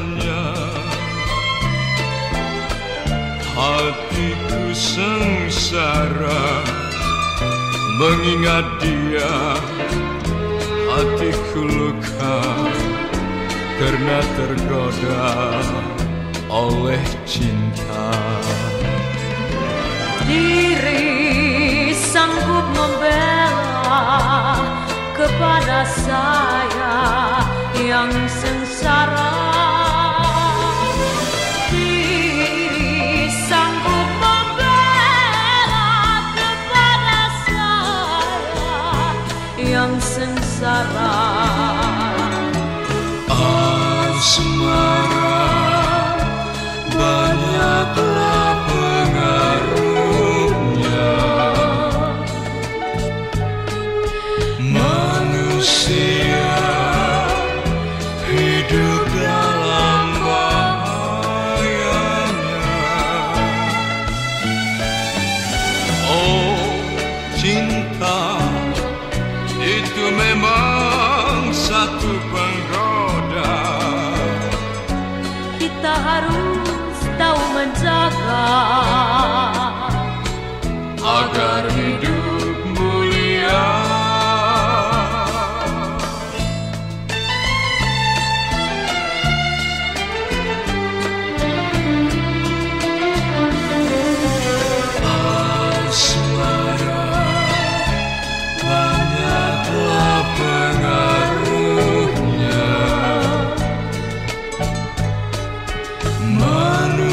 hanya Hatiku sengsara Mengingat dia. Hatiku luka Karena tergoda oleh cinta. Diri sanggup membela kepada saya yang sengsara. Sengsara Asmara banyaklah pengaruhnya. Manusia hidup dalam bahayanya. Oh cinta itu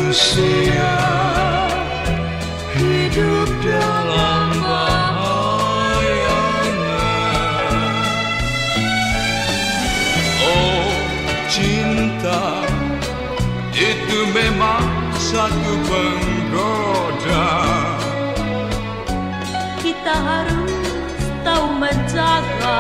Manusia hidup dalam bahayanya. Oh cinta itu memang satu penggoda. Kita harus tahu menjaga